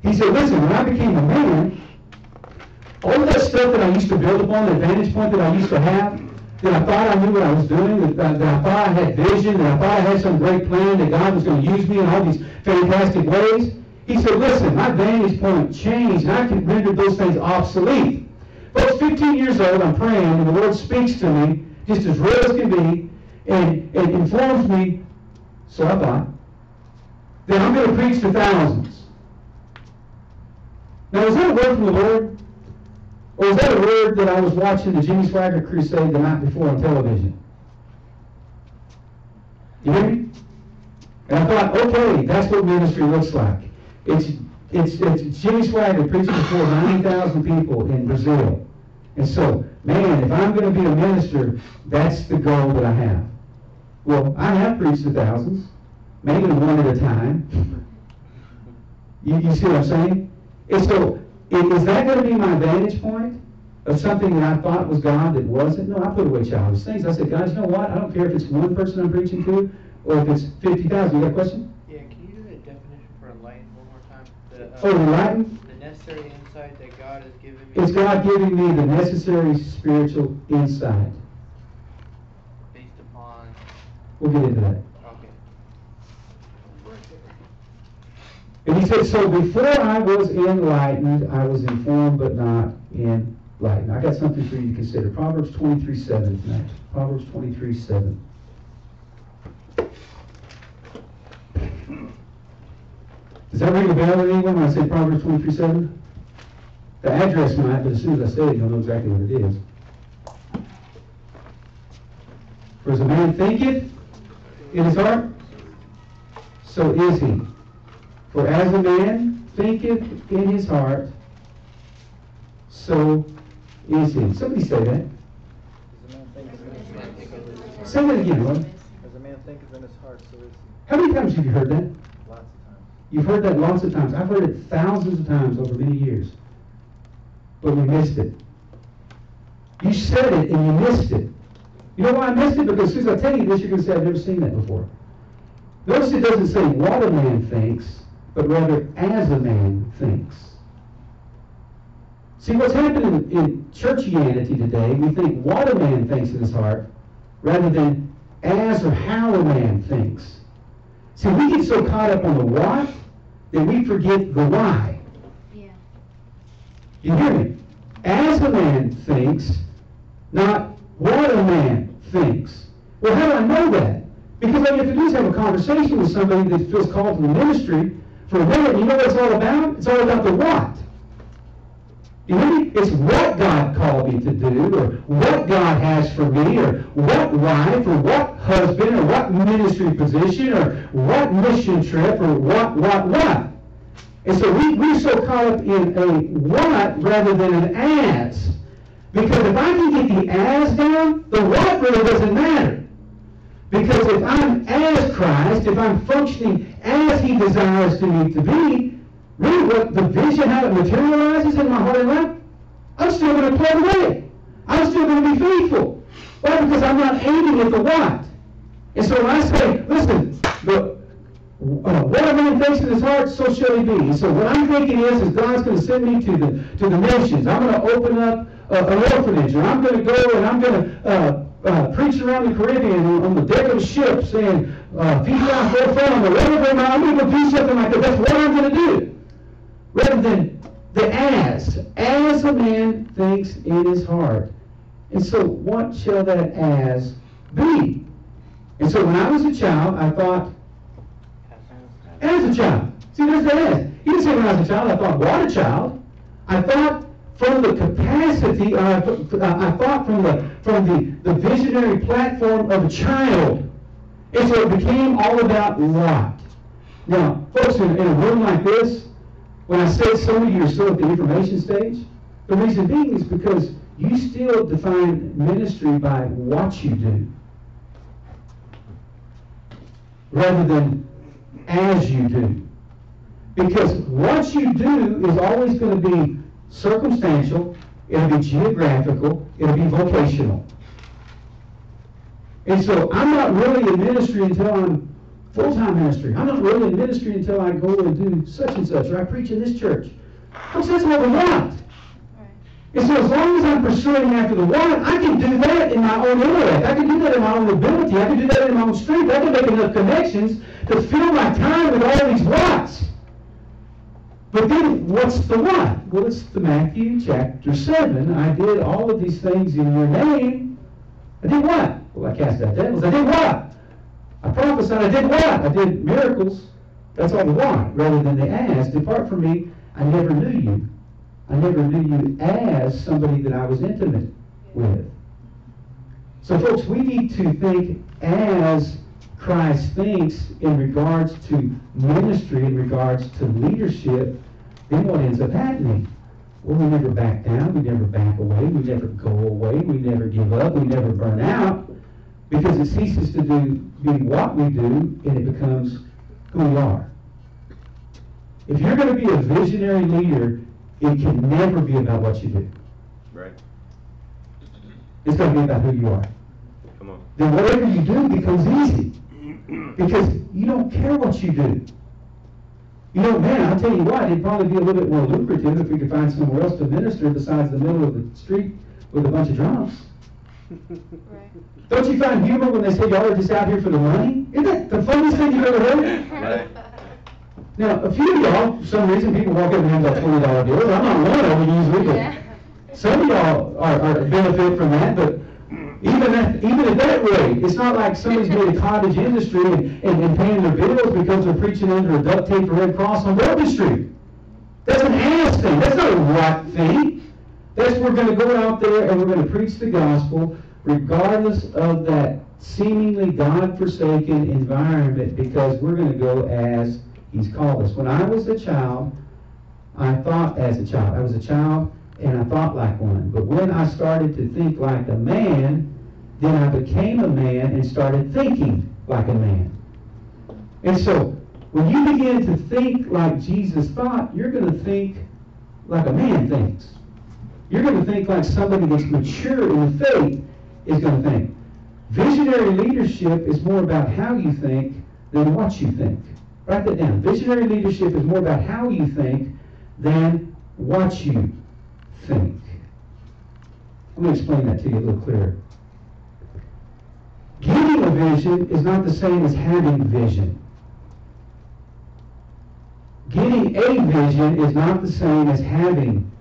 He said, listen, when I became a man, all that stuff that I used to build upon, the vantage point that I used to have, that I thought I knew what I was doing, that, that I thought I had vision, that I thought I had some great plan, that God was going to use me in all these fantastic ways. He said, listen, my vantage point changed, and I can render those things obsolete. Folks, 15 years old, I'm praying, and the Lord speaks to me, just as real as can be, and, and informs me, so I thought, that I'm going to preach to thousands. Now, is that a word from the Lord? Or is that a word that I was watching the Jimmy Swaggart crusade the night before on television? You hear me? And I thought, okay, that's what ministry looks like. It's, it's, it's Jimmy Swaggart preaching before 90,000 people in Brazil. And so, man, if I'm going to be a minister, that's the goal that I have. Well, I have preached to thousands, maybe one at a time. You, you see what I'm saying? And so, is that going to be my vantage point of something that I thought was God that wasn't? No, I put away childish things. I said, guys, you know what? I don't care if it's one person I'm preaching to or if it's 50,000. You got a question? Yeah, can you do the definition for enlightened one more time? The, uh, oh, enlightened? The necessary insight that God has given me. It's God giving me the necessary spiritual insight. Based upon. We'll get into that. And he said, so before I was enlightened, I was informed but not enlightened. I got something for you to consider. Proverbs 23, 7 next. Proverbs 23, 7. Does that ring a bell with anyone when I say Proverbs 23, 7? The address might, but as soon as I say it, you'll know exactly what it is. For as a man thinketh in his heart, so is he. For as a man thinketh in his heart, so is he. Somebody say that. Say that again, Lord. As a man thinketh in his heart, so is he. How many times have you heard that? Lots of times. You've heard that lots of times. I've heard it thousands of times over many years. But we missed it. You said it and you missed it. You know why I missed it? Because as soon as I tell you this, you're going to say, I've never seen that before. Notice it doesn't say what a man thinks, but rather as a man thinks. See, what's happening in churchianity today, we think what a man thinks in his heart, rather than as or how a man thinks. See, we get so caught up on the what that we forget the why. Yeah. You hear me? As a man thinks, not what a man thinks. Well, how do I know that? Because all you have to do is have a conversation with somebody that feels called to the ministry for minute. You know what it's all about? It's all about the what. It's what God called me to do, or what God has for me, or what wife, or what husband, or what ministry position, or what mission trip, or what, what, what. And so we, we're so caught up in a what rather than an as. Because if I can get the as down, the what really doesn't matter. Because if I'm as Christ, if I'm functioning as He desires to me to be, really what the vision, how it materializes in my heart and life, I'm still going to play away. I'm still going to be faithful. Why? Because I'm not aiming at the what. And so when I say, listen, the, uh, what a man thinks in his heart, so shall he be. And so what I'm thinking is, is God's going to send me to the to the nations. I'm going to open up uh, an orphanage, or I'm going to go and I'm going to uh, uh, preach around the Caribbean on, on the deck of a ship, saying, uh, "Feed down for fun," or whatever. I'm going to do something like that. That's what I'm going to do, rather than the as, as a man thinks in his heart. And so, what shall that as be? And so, when I was a child, I thought as a child. See, there's the as. He didn't say when I was a child, I thought, what a child. I thought from the capacity, uh, I thought from the from the, the visionary platform of a child. And so it became all about what. Now, folks, in, in a room like this, when I say some of you are still at the information stage, the reason being is because you still define ministry by what you do rather than as you do. Because what you do is always going to be circumstantial, it'll be geographical, it'll be vocational. And so I'm not really in ministry until I'm full-time ministry. I'm not really in ministry until I go and do such and such, or I preach in this church. Folks, that's what we want. And so as long as I'm pursuing after the what, I can do that in my own intellect. I can do that in my own ability. I can do that in my own strength. I can make enough connections to fill my time with all these whats. But then, what's the what? Well, it's the Matthew chapter 7. I did all of these things in your name. I did what? Well, I cast out devils. I did what? I prophesied. I did what? I did miracles. That's all the what, rather than the as. Depart from me. I never knew you. I never knew you as somebody that I was intimate with. So, folks, we need to think as Christ thinks in regards to ministry, in regards to leadership. Then what ends up happening? Well, we never back down, we never back away, we never go away, we never give up, we never burn out, because it ceases to do be what we do, and it becomes who we are. If you're going to be a visionary leader, it can never be about what you do. Right. It's going to be about who you are. Come on. Then whatever you do becomes easy. Because you don't care what you do. You know, man, I'll tell you what, it'd probably be a little bit more lucrative if we could find somewhere else to minister besides the middle of the street with a bunch of drums. Right. Don't you find humor when they say y'all are just out here for the money? Isn't that the funniest thing you've ever heard? Right. Now, a few of y'all, for some reason, people walk up and hand out twenty dollar bills. I'm not one of them usually, Yeah. some of y'all are, are benefit from that. But even even at that rate, it's not like somebody's made a cottage industry and, and, and paying their bills because they're preaching under a duct tape or Red Cross on Bourbon Street. That's an ass thing. That's not a right thing. That's we're going to go out there and we're going to preach the gospel regardless of that seemingly God-forsaken environment because we're going to go as He's called us. When I was a child, I thought as a child. I was a child and I thought like one. But when I started to think like a man, then I became a man and started thinking like a man. And so, when you begin to think like Jesus thought, you're going to think like a man thinks. You're going to think like somebody that's mature in the faith is going to think. Visionary leadership is more about how you think than what you think. Write that down. Visionary leadership is more about how you think than what you think. Let me explain that to you a little clearer. Getting a vision is not the same as having vision. Getting a vision is not the same as having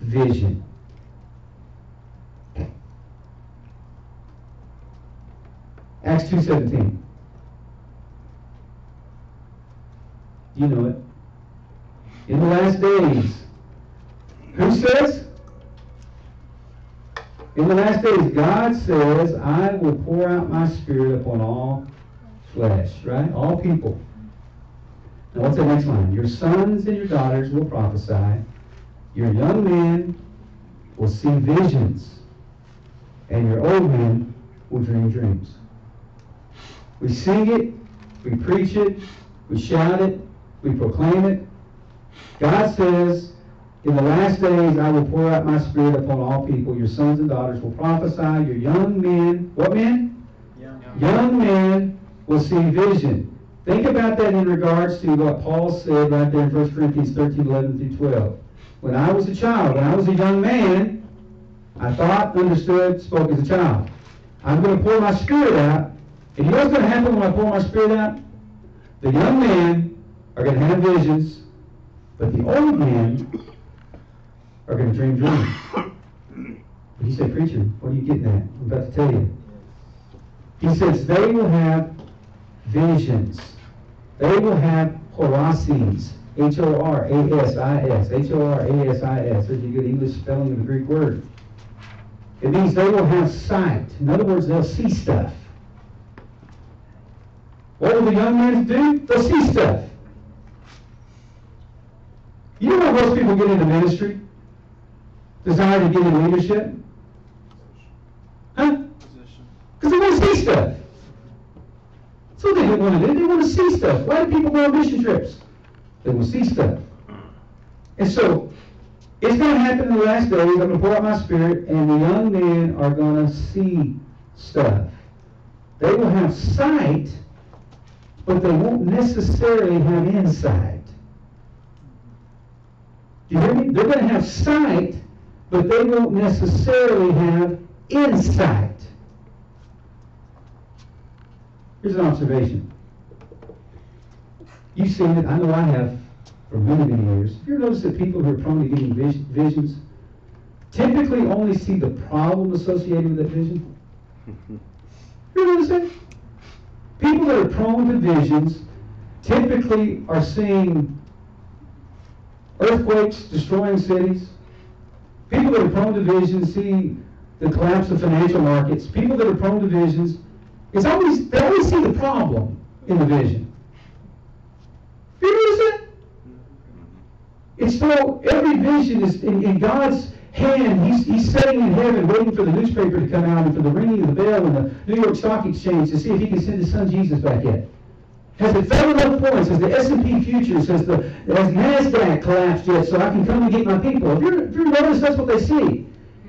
vision. Acts 2.17. You know it. In the last days. Who says? In the last days, God says, I will pour out my spirit upon all flesh, right? All people. Now what's the next line? Your sons and your daughters will prophesy. Your young men will see visions. And your old men will dream dreams. We sing it, we preach it, we shout it, we proclaim it. God says, in the last days I will pour out my spirit upon all people. Your sons and daughters will prophesy. Your young men, what men? Young. Young men will see vision. Think about that in regards to what Paul said right there in 1 Corinthians 13, 11 through 12. When I was a child, when I was a young man, I thought, understood, spoke as a child. I'm going to pour my spirit out. And you know what's going to happen when I pour my spirit out? The young men are going to have visions, but the old men are going to dream dreams. He said, Preacher, what are you getting at? I'm about to tell you. He says, they will have visions. They will have. H-O-R-A-S-I-S. H-O-R-A-S-I-S. There's a good English spelling of the Greek word. It means they will have sight. In other words, they'll see stuff. What will the young men do? They'll see stuff. You know how most people get into ministry? Desire to get into leadership? Huh? Because they want to see stuff. That's what they want to do. They want to see stuff. Why do people go on mission trips? They want to see stuff. And so, it's going to happen in the last days. I'm going to pour out my spirit, and the young men are going to see stuff. They will have sight, but they won't necessarily have insight. Do you hear me? They're going to have sight, but they won't necessarily have insight. Here's an observation. You've seen it, I know I have for many, many years. Have you ever noticed that people who are prone to getting vis- visions typically only see the problem associated with that vision? You ever notice that? People that are prone to visions typically are seeing earthquakes destroying cities. People that are prone to visions see the collapse of financial markets. People that are prone to visions, it's always they always see the problem in the vision. You notice that? It's so every vision is in, in God's hand. He's, he's sitting in heaven waiting for the newspaper to come out and for the ringing of the bell and the New York Stock Exchange to see if he can send his son Jesus back yet. Has it fell enough points? Has the S&P futures, has the has NASDAQ collapsed yet so I can come and get my people? If you're, if you're notice, that's what they see.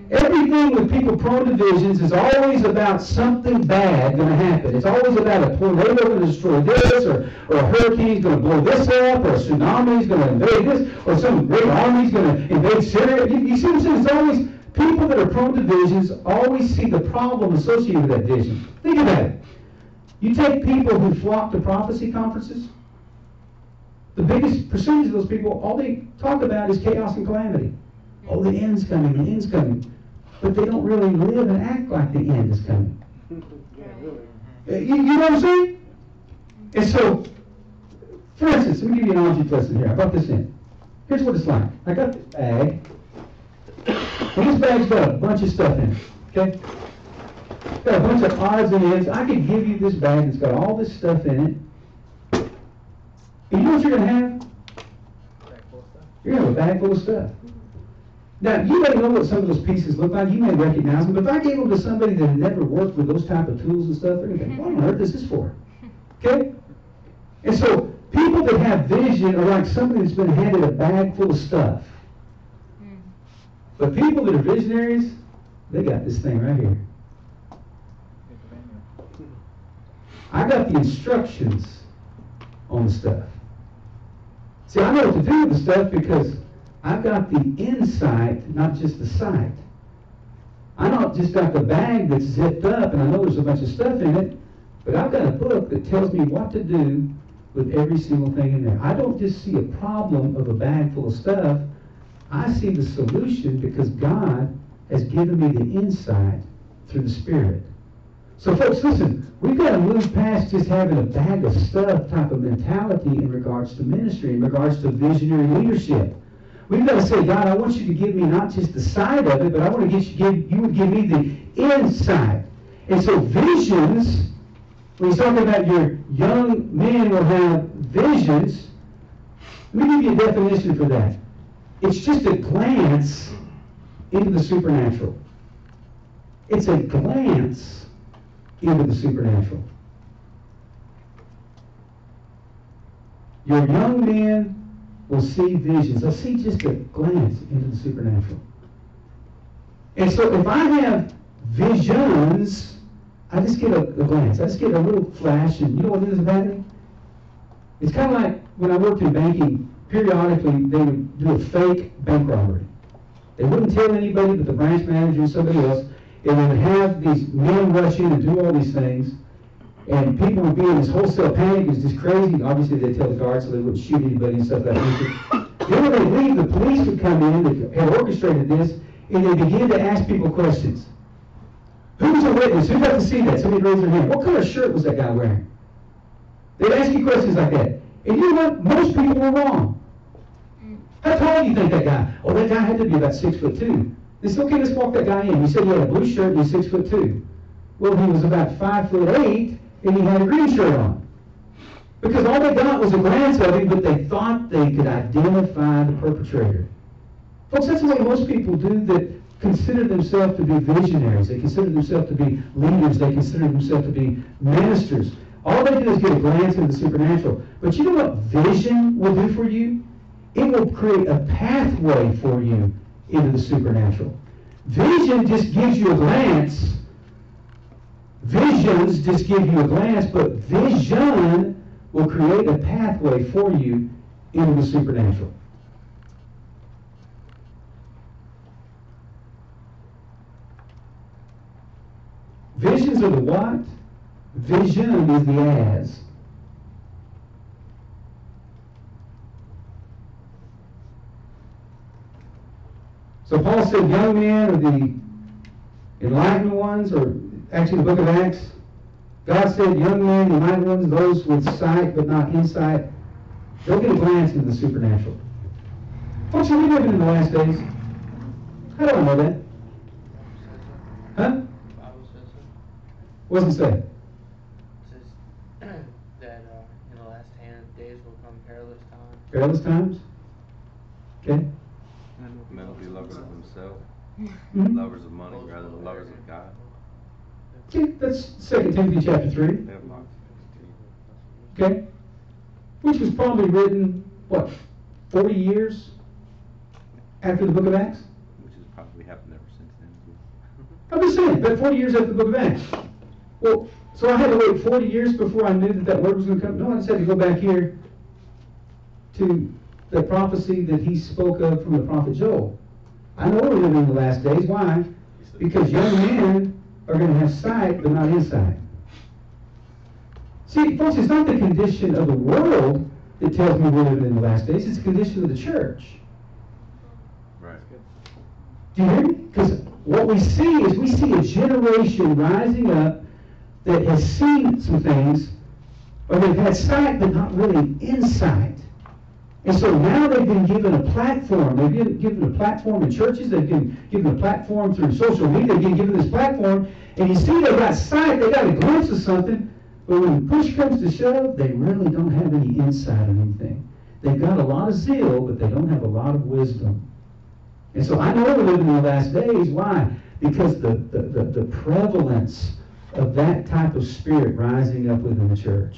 Everything with people prone to visions is always about something bad going to happen. It's always about a tornado going to destroy this, or, or a hurricane's going to blow this up, or a tsunami's going to invade this, or some great army's going to invade Syria. You, you see what I'm saying? It's always people that are prone to visions always see the problem associated with that vision. Think about it. You take people who flock to prophecy conferences, the biggest percentage of those people, all they talk about is chaos and calamity. Oh, the end's coming, the end's coming. But they don't really live and act like the end is coming. Yeah, really. Uh, You, you know what I'm saying? And so, for instance, let me give you an object lesson here. I brought this in. Here's what it's like. I got this bag. And this bag's got a bunch of stuff in it. Okay? Got a bunch of odds and ends. I could give you this bag that's got all this stuff in it. And you know what you're gonna have? Stuff. You're gonna have a bag full of stuff. Now, you may know what some of those pieces look like, you may recognize them, but if I gave them to somebody that had never worked with those type of tools and stuff, they're gonna think, what on earth is this for? Okay? And so, people that have vision are like somebody that's been handed a bag full of stuff. Hmm. But people that are visionaries, they got this thing right here. I got the instructions on the stuff. See, I know what to do with the stuff because I've got the insight, not just the sight. I not just got the bag that's zipped up and I know there's a bunch of stuff in it, but I've got a book that tells me what to do with every single thing in there. I don't just see a problem of a bag full of stuff. I see the solution because God has given me the insight through the Spirit. So, folks, listen, we've got to move past just having a bag of stuff type of mentality in regards to ministry, in regards to visionary leadership. We've got to say, God, I want you to give me not just the side of it, but I want to get you, give, you would give me the inside. And so, visions, when he's talking about your young men will have visions, let me give you a definition for that. It's just a glance into the supernatural. It's a glance into the supernatural. Your young man will see visions. They'll see just a glance into the supernatural. And so if I have visions, I just get a, a glance. I just get a little flash, and you know what is happening? It's kind of like when I worked in banking, periodically they would do a fake bank robbery. They wouldn't tell anybody but the branch manager and somebody else, and they would have these men rush in and do all these things, and people would be in this wholesale panic. It was just crazy. Obviously, they'd tell the guards so they wouldn't shoot anybody and stuff like that. then when they leave, the police would come in that had orchestrated this, and they begin to ask people questions. Who's a witness? Who got to see that? Somebody raise their hand. What color shirt was that guy wearing? They'd ask you questions like that. And you know what? Most people were wrong. How tall do you think that guy? Oh, that guy had to be about six foot two. They said, okay, let's walk that guy in. He said he had a blue shirt and he's six foot two. Well, he was about five foot eight and he had a green shirt on. Because all they got was a glance of him, but they thought they could identify the perpetrator. Folks, that's the way most people do that consider themselves to be visionaries. They consider themselves to be leaders. They consider themselves to be ministers. All they do is get a glance into the supernatural. But you know what vision will do for you? It will create a pathway for you into the supernatural. Vision just gives you a glance. Visions just give you a glance, but vision will create a pathway for you into the supernatural. Visions are the what? Vision is the as. So Paul said, young men are the enlightened ones, or actually the book of Acts. God said, young men, enlightened ones, those with sight but not insight, they'll get a glance into the supernatural. Folks, are we living in the last days? I don't know that? Huh? Bible says so. What does Mhm. lovers of money rather than lovers of God. Okay, that's Second Timothy chapter three. They have lots of Okay? Which was probably written, what, 40 years after the book of Acts? which has probably happened ever since then. I'm just saying, but 40 years after the book of Acts. Well, so I had to wait 40 years before I knew that that word was going to come? No, I just had to go back here to the prophecy that he spoke of from the prophet Joel. I know we're living in the last days. Why? Because young men are going to have sight, but not insight. See, folks, it's not the condition of the world that tells me we're living in the last days. It's the condition of the church. Right. Do you hear me? Because what we see is we see a generation rising up that has seen some things, or they've had sight but not really insight. And so now they've been given a platform. They've been given a platform in churches. They've been given a platform through social media. They've been given this platform. And you see they've got sight. They got a glimpse of something. But when push comes to shove, they really don't have any insight on anything. They've got a lot of zeal, but they don't have a lot of wisdom. And so I know we're living in the last days. Why? Because the, the, the, the prevalence of that type of spirit rising up within the church.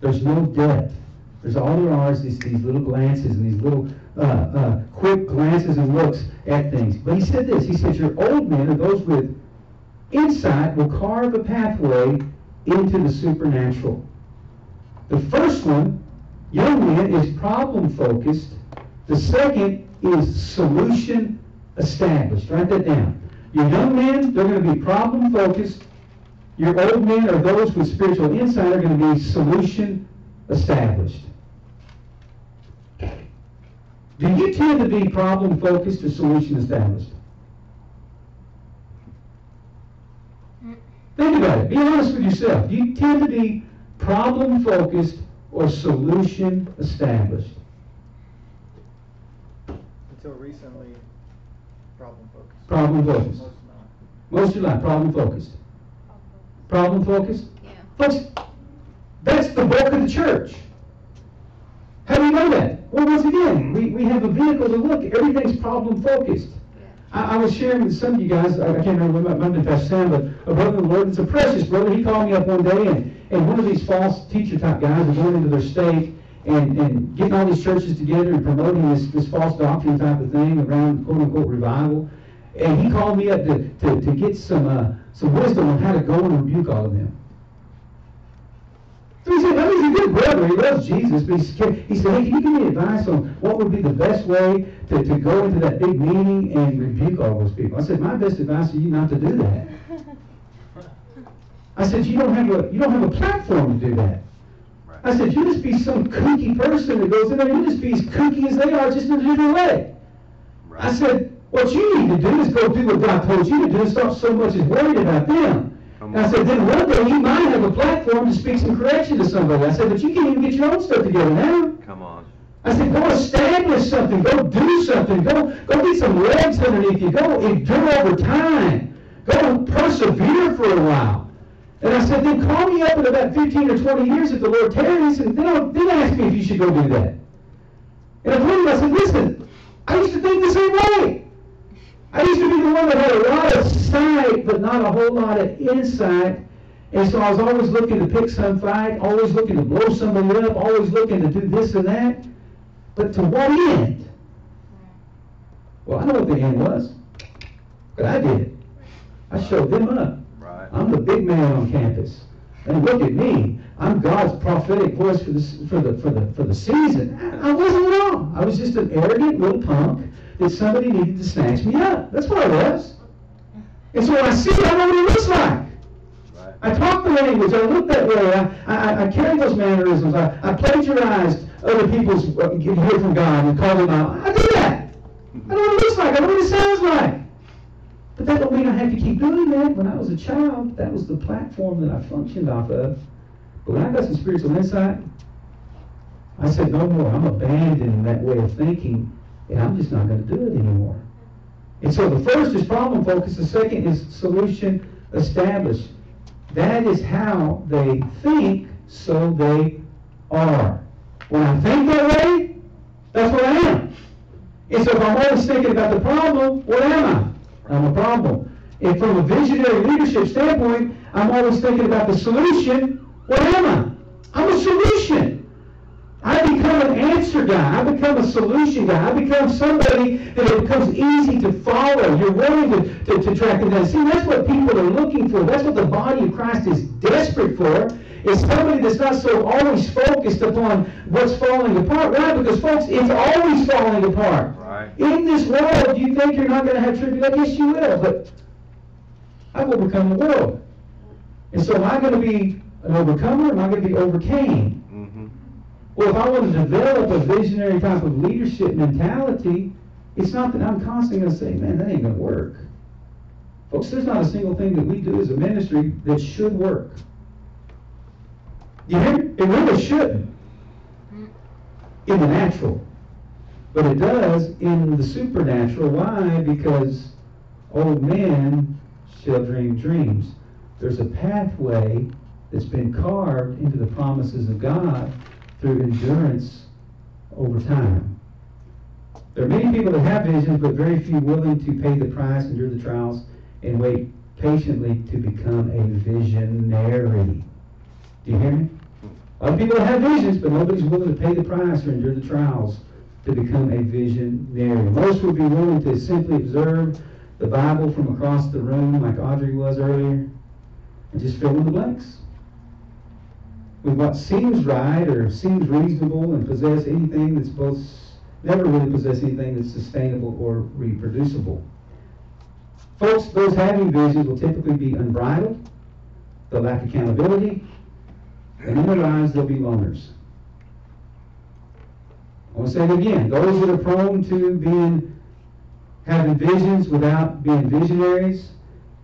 There's no depth. There's all there are is these, these little glances and these little uh, uh, quick glances and looks at things. But he said this. He said, Your old men, or those with insight, will carve a pathway into the supernatural. The first one, young men, is problem focused. The second is solution established. Write that down. Your young men, they're going to be problem focused. Your old men or those with spiritual insight are going to be solution established. Do you tend to be problem focused or solution established? Think about it. Be honest with yourself. Do you tend to be problem focused or solution established? Until recently, problem focused. Problem focused. Most. Most of the time, problem focused. Problem focused? Yeah. Folks, that's the bulk of the church. How do we know that? Well, once again, we, we have a vehicle to look. Everything's problem focused. I, I was sharing with some of you guys, I, can't remember my Monday Pastor Sam, but a brother in the Lord, it's a precious brother. He called me up one day, and, and one of these false teacher type guys was going into their state and, and getting all these churches together and promoting this, this false doctrine type of thing around quote unquote revival. And he called me up to, to, to get some, uh, some wisdom on how to go and rebuke all of them. Brother. He loves Jesus. But he's, he said, hey, can you give me advice on what would be the best way to, to go into that big meeting and rebuke all those people? I said, my best advice to you not to do that. I said, you don't have a, you don't have a platform to do that. I said, you just be some kooky person that goes in there. You just be as kooky as they are, just in a different way. I said, what you need to do is go do what God told you to do and stop so much as worried about them. Come I said, then one day you might have a platform to speak some correction to somebody. I said, but you can't even get your own stuff together now. Come on. I said, go establish something. Go do something. Go, go get some legs underneath you. Go endure over time. Go persevere for a while. And I said, then call me up in about 15 or 20 years if the Lord tarries, and then, I'll- then ask me if you should go do that. And I told him, I said, listen, I used to think the same way. I used to be the one that had a lot of sight, but not a whole lot of insight. And so I was always looking to pick some fight, always looking to blow somebody up, always looking to do this and that. But to what end? Well, I know what the end was. But I did it. I showed them up. Right. I'm the big man on campus. And look at me. I'm God's prophetic voice for the, for the, for the, for the season. I I wasn't at all. I was just an arrogant little punk that somebody needed to snatch me up. That's what I was. And so when I see it, I know what it looks like. I talk the language. I look that way. I, I, I carry those mannerisms. I, I plagiarized other people's uh, hear from God and call them out. I do that. I know what it looks like. I know what it sounds like. But that don't mean I have to keep doing that. When I was a child, that was the platform that I functioned off of. But when I got some spiritual insight, I said, no more. I'm abandoning that way of thinking, and I'm just not going to do it anymore. And so the first is problem focus. The second is solution established. That is how they think, so they are. When I think that way, that's what I am. And so if I'm always thinking about the problem, what am I? I'm a problem. And from a visionary leadership standpoint, I'm always thinking about the solution. What am I? I'm a solution. I become answer guy. I become a solution guy. I become somebody that it becomes easy to follow. You're willing to, to, to track it down. See, that's what people are looking for. That's what the body of Christ is desperate for. Is somebody that's not so always focused upon what's falling apart. Why? Because folks, it's always falling apart. Right. In this world, you think you're not going to have tribulation? Yes, you will. But I've overcome the world. And so am I going to be an overcomer? Am I going to be overcame? Well, if I want to develop a visionary type of leadership mentality, it's not that I'm constantly going to say, man, that ain't going to work. Folks, there's not a single thing that we do as a ministry that should work. You hear? It really shouldn't mm. in the natural. But it does in the supernatural. Why? Because oh, old men shall dream dreams. There's a pathway that's been carved into the promises of God through endurance over time. There are many people that have visions, but very few willing to pay the price, endure the trials, and wait patiently to become a visionary. Do you hear me? Of people have visions, but nobody's willing to pay the price or endure the trials to become a visionary. Most would be willing to simply observe the Bible from across the room, like Audrey was earlier, and just fill in the blanks. With what seems right or seems reasonable and possess anything that's both, never really possess anything that's sustainable or reproducible. Folks, those having visions will typically be unbridled, they'll lack accountability, and in their lives they'll be loners. I want to say it again, those that are prone to being, having visions without being visionaries,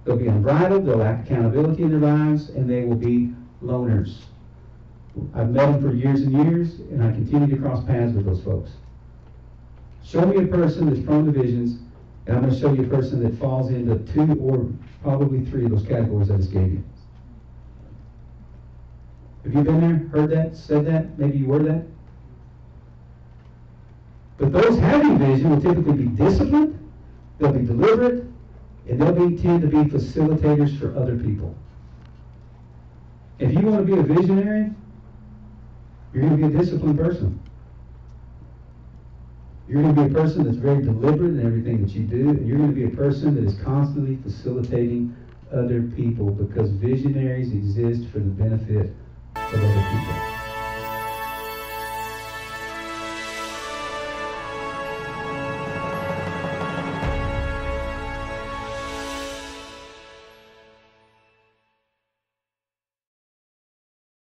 they'll be unbridled, they'll lack accountability in their lives, and they will be loners. I've met them for years and years, and I continue to cross paths with those folks. Show me a person that's prone to visions, and I'm going to show you a person that falls into two or probably three of those categories I just gave you. Have you been there, heard that, said that, maybe you were that? But those having vision will typically be disciplined, they'll be deliberate, and they'll be, tend to be facilitators for other people. If you want to be a visionary, you're going to be a disciplined person. You're going to be a person that's very deliberate in everything that you do, and you're going to be a person that is constantly facilitating other people because visionaries exist for the benefit